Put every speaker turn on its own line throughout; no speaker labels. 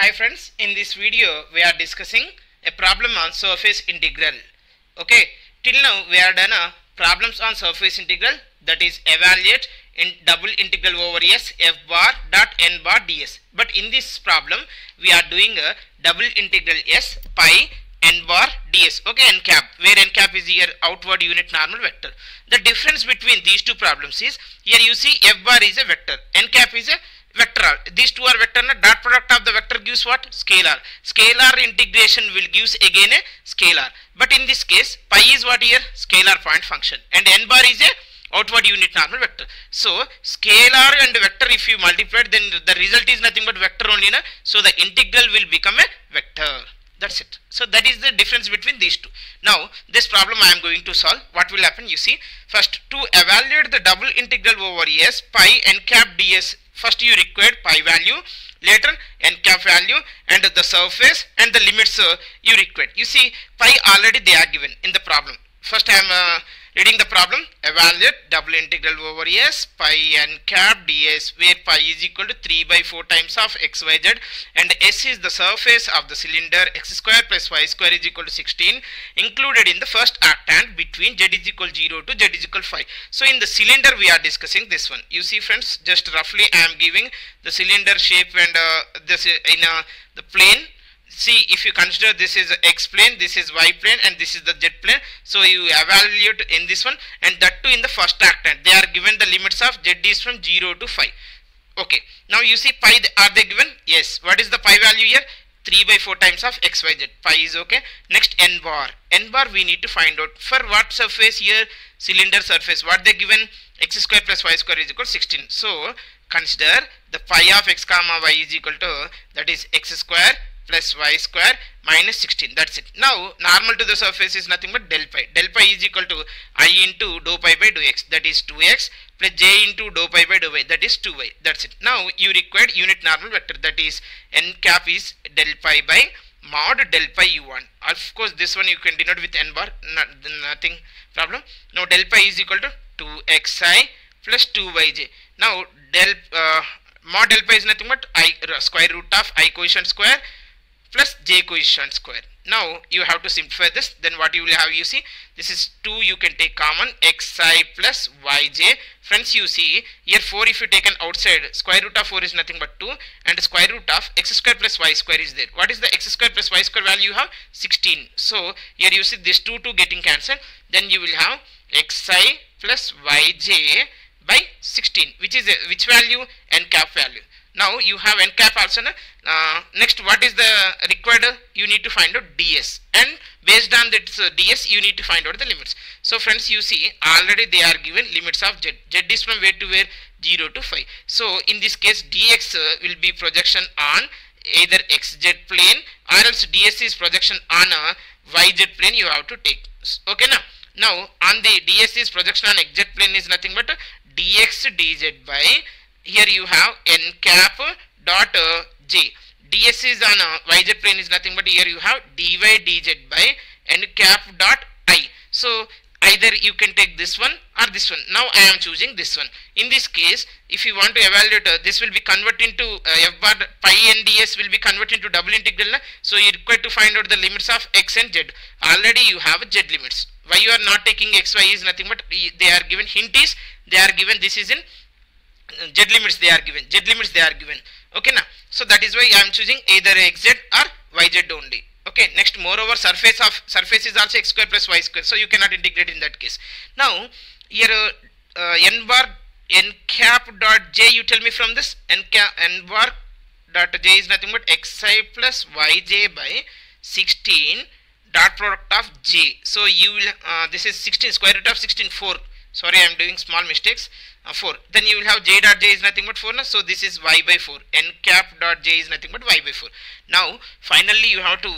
Hi friends, in this video we are discussing a problem on surface integral. Okay, till now we are done a problems on surface integral that is evaluate in double integral over s f bar dot n bar ds. But in this problem we are doing a double integral s pi n bar ds. Okay, n cap where n cap is here outward unit normal vector. The difference between these two problems is here you see f bar is a vector, n cap is a vector these two are vector na? Dot product of the vector gives what? Scalar. Scalar integration will gives again a scalar. But in this case pi is what here? Scalar point function. And n bar is a outward unit normal vector. So scalar and vector if you multiply then the result is nothing but vector only na? So the integral will become a vector that's it. So that is the difference between these two. Now this problem i am going to solve. What will happen? You see first to evaluate the double integral over s pi n cap ds first you required pi value later n cap value and the surface and the limits uh, you required. You see pi already they are given in the problem. First i am uh, reading the problem? Evaluate double integral over s pi n cap ds where pi is equal to 3 by 4 times of xyz and s is the surface of the cylinder. X square plus y square is equal to 16 included in the first octant between z is equal 0 to z is equal 5 so in the cylinder we are discussing this one. You see friends just roughly i am giving the cylinder shape and uh, this in uh, the plane if you consider this is x plane this is y plane and this is the z plane so you evaluate in this one and that too in the first octant they are given the limits of z is from 0 to 5 okay. Now you see pi are they given? Yes. What is the pi value here? 3 by 4 times of xyz pi is okay. Next n bar. N bar we need to find out. For what surface here? Cylinder surface. What they given? X square plus y square is equal to 16 so consider the pi of x comma y is equal to that is x square plus y square minus 16 that's it. Now normal to the surface is nothing but del pi del pi is equal to i into dou pi by dou x. That is 2x plus j into dou pi by dou y. That is 2y that's it. Now you required unit normal vector. That is n cap is del pi by mod del pi u1 of course this one you can denote with n bar. Not, nothing problem. Now del pi is equal to 2xi plus 2yj now del uh, mod del pi is nothing but i square root of i coefficient square plus j coefficient square. Now you have to simplify this. Then what you will have you see this is 2 you can take common xi plus yj. Friends you see here 4 if you take an outside square root of 4 is nothing but 2 and square root of x square plus y square is there. What is the x square plus y square value you have? 16 so here you see this 2 2 getting cancelled. Then you will have xi plus yj by 16 which is a, which value? N cap value now you have n cap also uh, next what is the required? You need to find out ds and based on that uh, ds you need to find out the limits. So friends you see already they are given limits of z. Z is from where to where? 0 to 5 so in this case dx uh, will be projection on either xz plane or else ds is projection on a yz plane you have to take. Okay now now on the ds is projection on xz plane is nothing but dx dz by here you have n cap dot uh, j ds is on uh, yz plane is nothing but here you have dy dz by n cap dot i. So either you can take this one or this one. Now i am choosing this one. In this case if you want to evaluate uh, this will be converted into uh, f bar pi and ds will be converted into double integral so you require to find out the limits of x and z. Already you have z limits. Why you are not taking x y is nothing but they are given hint is they are given this is in z limits they are given z limits they are given. Okay now so that is why i am choosing either xz or yz only. Okay? Next moreover surface of surface is also x square plus y square. So you cannot integrate in that case. Now here uh, uh, n bar n cap dot j you tell me from this. N cap n bar dot j is nothing but xi plus yj by 16 dot product of j. So you will uh, this is 16 square root of 16 4 sorry i am doing small mistakes. Uh, 4 then you will have j dot j is nothing but 4 na? so this is y by 4 n cap dot j is nothing but y by 4 now finally you have to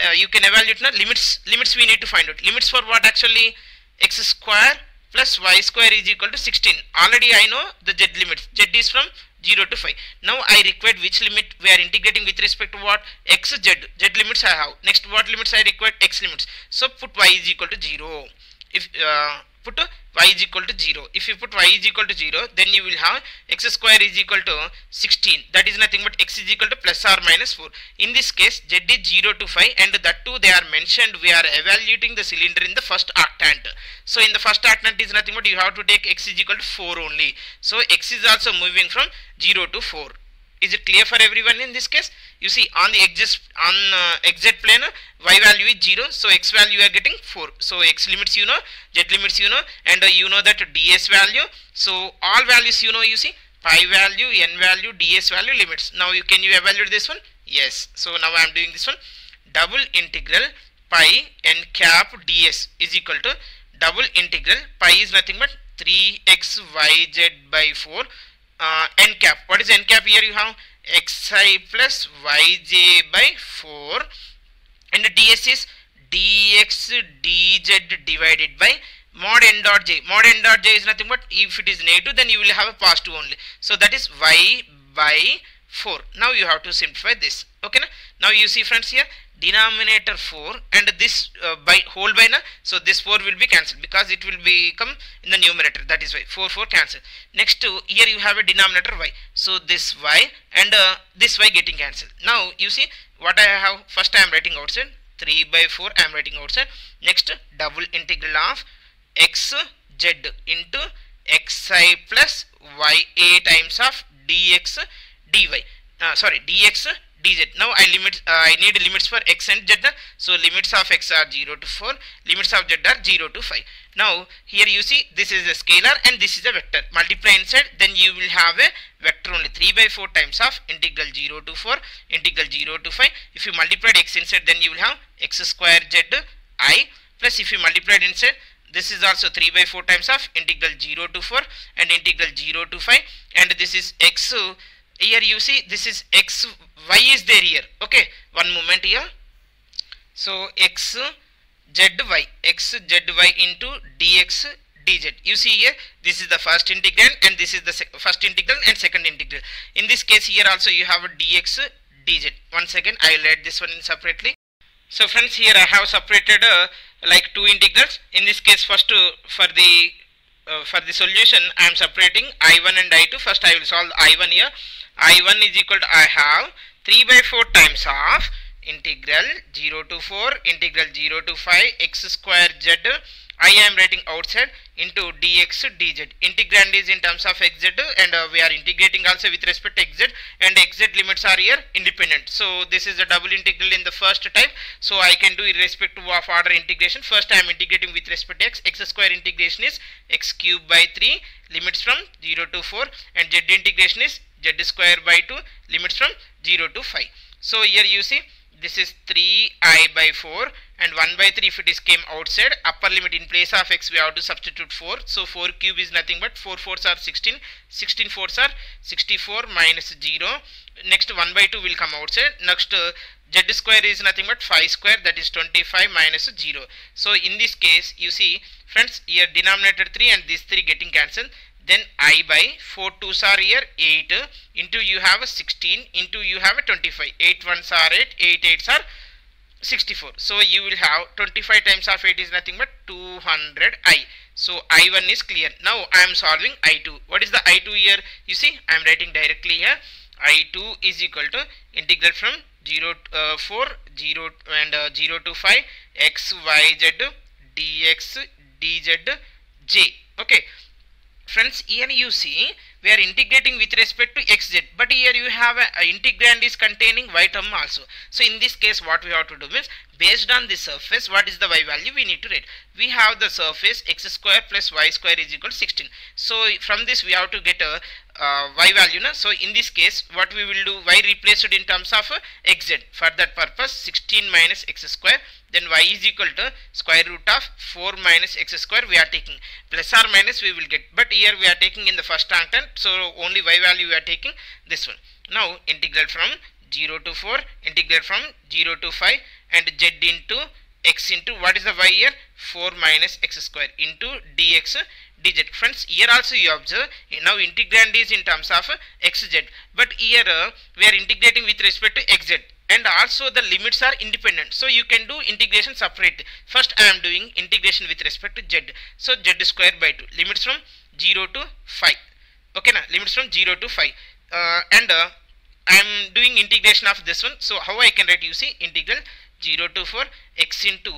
uh, you can evaluate now limits limits we need to find out. Limits for what actually? X square plus y square is equal to 16 already i know the z limits. Z is from 0 to 5 now i require which limit we are integrating with respect to what? X z. Z limits i have. Next what limits i require? X limits. So put y is equal to 0 if uh, put y is equal to 0 if you put y is equal to 0 then you will have x square is equal to 16 that is nothing but x is equal to plus or minus 4 in this case z is 0 to 5 and that too they are mentioned. We are evaluating the cylinder in the first octant. So in the first octant is nothing but you have to take x is equal to 4 only. So x is also moving from 0 to 4 is it clear for everyone in this case? You see on the xz on uh, xz plane y value is 0 so x value you are getting 4 so x limits you know z limits you know and uh, you know that ds value. So all values you know you see pi value n value ds value limits. Now you can you evaluate this one? Yes. So now i am doing this one. Double integral pi n cap ds is equal to double integral. Pi is nothing but 3xyz by 4 uh, n cap. What is n cap here? You have xi plus yj by 4 and the ds is dx dz divided by mod n dot j. Mod n dot j is nothing but if it is negative then you will have a positive only. So that is y by 4. Now you have to simplify this. Okay. Now you see friends here denominator 4 and this uh, by whole by na so this 4 will be cancelled because it will become in the numerator. That is why 4 4 cancel next to here you have a denominator y. So this y and uh, this y getting cancelled. Now you see what I have first I am writing outside 3 by 4 I am writing outside. Next double integral of x z into xi plus ya times of dx dy. Uh, sorry dx dz now i limit uh, i need limits for x and z. So limits of x are 0 to 4 limits of z are 0 to 5 now here you see this is a scalar and this is a vector. Multiply inside then you will have a vector only. 3 by 4 times of integral 0 to 4 integral 0 to 5 if you multiply x inside then you will have x square z i. Plus if you multiply inside this is also 3 by 4 times of integral 0 to 4 and integral 0 to 5 and this is x here you see this is x y is there here. Okay one moment here. So x z y. X z y into dx dz you see here this is the first integral and this is the first integral and second integral. In this case here also you have a dx dz once again i will add this one in separately. So friends here i have separated uh, like two integrals. In this case first uh, for the uh, for the solution i am separating i1 and i2 first i will solve i1 here i1 is equal to I have 3 by 4 times of integral 0 to 4 integral 0 to 5 x square z I am writing outside into dx dz. Integrand is in terms of xz and uh, we are integrating also with respect to xz and xz limits are here independent. So this is a double integral in the first type. So I can do irrespective of order integration. First I am integrating with respect to x. x square integration is x cube by 3 limits from 0 to 4 and z integration is z square by 2 limits from 0 to 5. So here you see this is 3i by 4 and 1 by 3 if it is came outside upper limit in place of x we have to substitute 4 so 4 cube is nothing but 4 4s are 16 16 4s are 64 minus 0 next 1 by 2 will come outside. Next uh, z square is nothing but 5 square that is 25 minus 0 so in this case you see friends here denominator 3 and these 3 getting cancelled then i by 4 2s are here 8 into you have a 16 into you have a 25 8 1s are 8 8 8s are 64 so you will have 25 times of 8 is nothing but 200 i. So i1 is clear. Now i am solving i2 what is the i2 here? You see i am writing directly here. I2 is equal to integral from 0 uh, 4 0 and uh, 0 to 5 x y z dx dz j. Okay friends here you see we are integrating with respect to xz but here you have a, a integrand is containing y term also. So in this case what we have to do means based on the surface what is the y value we need to write we have the surface x square plus y square is equal to 16 so from this we have to get a uh, y value na? so in this case what we will do y replaced in terms of uh, for that purpose 16 minus x square then y is equal to square root of 4 minus x square we are taking. Plus or minus we will get but here we are taking in the first octant so only y value we are taking this one. Now integral from 0 to 4 integral from 0 to 5 and z into x into what is the y here? 4 minus x square into dx dz. Friends here also you observe now integrand is in terms of xz. But here uh, we are integrating with respect to xz. And also the limits are independent. So you can do integration separate. First I am doing integration with respect to z. So z square by 2 limits from 0 to 5 okay now limits from 0 to 5 uh, and uh, I am doing integration of this one. So how I can write? You see integral 0 to 4 x into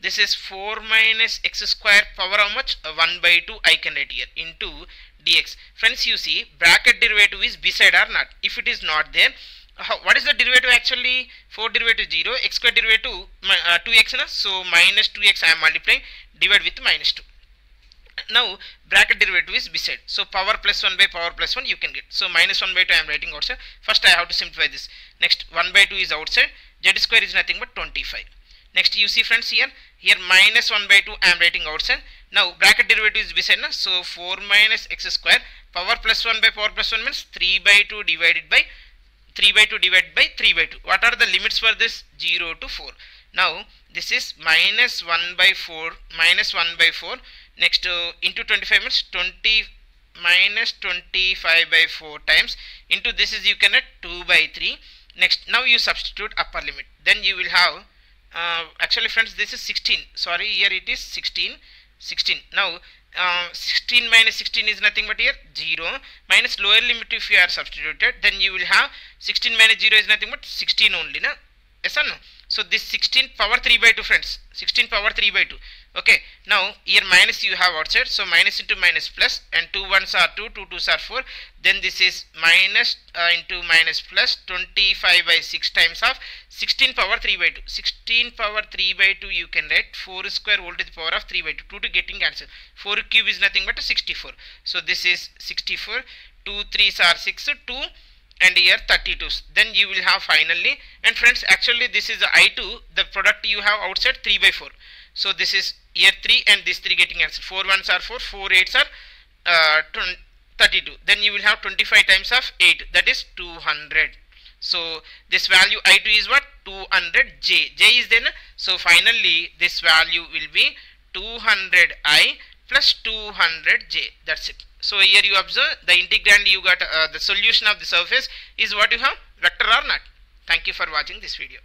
this is 4 minus x square power how much? Uh, 1 by 2 I can write here into dx. Friends you see bracket derivative is beside or not? If it is not there how, what is the derivative actually? 4 derivative 0 x square derivative uh, 2x na? so minus 2x I am multiplying divide with minus 2 now bracket derivative is beside so power plus 1 by power plus 1 you can get. So minus 1 by 2 I am writing outside. First I have to simplify this. Next 1 by 2 is outside. Z square is nothing but 25 next you see friends here. Here minus 1 by 2 I am writing outside. Now bracket derivative is beside na? so 4 minus x square power plus 1 by power plus 1 means 3 by 2 divided by 3 by 2 divided by 3 by 2 what are the limits for this? 0 to 4 now this is minus 1 by 4 minus 1 by 4 next uh, into 25 means 20 minus 25 by 4 times. Into this is you can add 2 by 3 next now you substitute upper limit. Then you will have uh, actually friends this is 16 sorry here it is 16 16 now uh, 16 minus 16 is nothing but here 0 minus lower limit if you are substituted then you will have 16 minus 0 is nothing but 16 only na? Yes or no so this 16 power 3 by 2 friends. 16 power 3 by 2 okay. Now here minus you have outside. So minus into minus plus and 2 ones are 2 2 twos are 4 then this is minus uh, into minus plus 25 by 6 times of 16 power 3 by 2 16 power 3 by 2 you can write 4 square whole to the power of 3 by 2 2 to getting answer. 4 cube is nothing but 64 so this is 64 2 3s are 6 2 and here 32 then you will have finally and friends actually this is the i2 the product you have outside 3 by 4 so this is here 3 and this 3 getting answer 4 ones are 4 4 8s are uh, 32 then you will have 25 times of 8 that is 200 so this value i2 is what? 200 j. J is then so finally this value will be 200 i plus 200 j. That's it so here you observe the integrand you got uh, the solution of the surface is what you have vector or not. Thank you for watching this video.